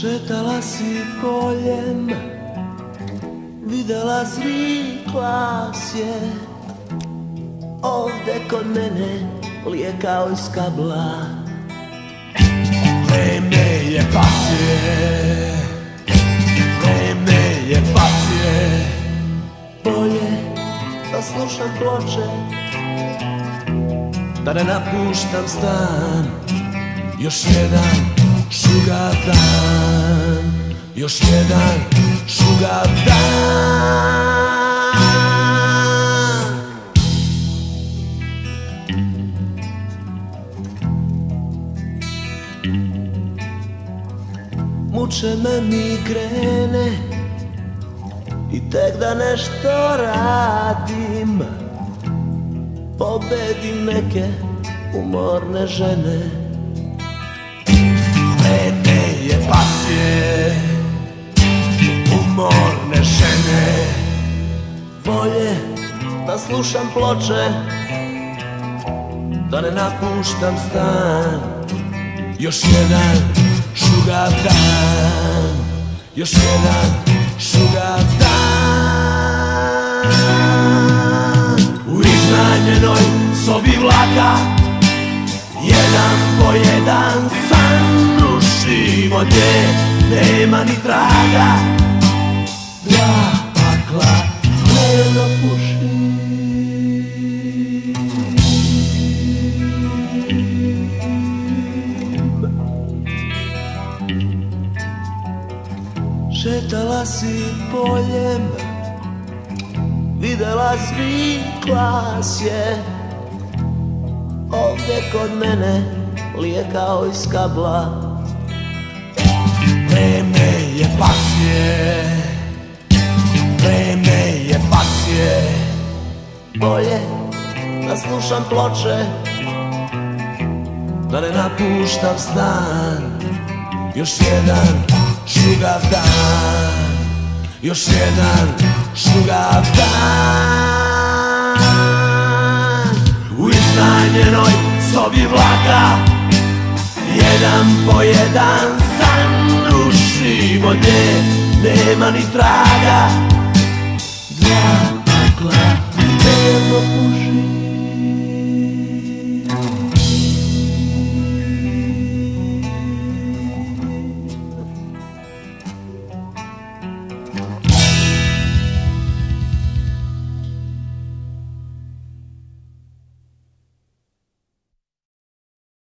Šetala si poljem Videla zrikla je Ovde kod mene Lije kao iz kabla Vreme je pasje Vreme je pasje Bolje da slušam ploče Da ne napuštam stan. Još jedan šugar dan Još jedan šugar dan. Muče me migrene I tek da nešto radim. Pobedim neke umorne žene Bolje da slušam ploče Da ne napuštam stan. Još jedan šugar dan Još jedan šugar dan. U iznajmljenoj sobi vlaka Jedan po jedan san rušimo gdje nema ni traga. Puši Šetala si poljem Videla zvikla je Ovdje kod mene Lije kao iz kabla Vreme je pasje Vreme Bolje da slušam ploče Da ne napuštam stan. Još jedan šugav dan Još jedan šugav dan. U iznajmljenoj sobi vlaka Jedan po jedan san rušimo gdje nema ni traga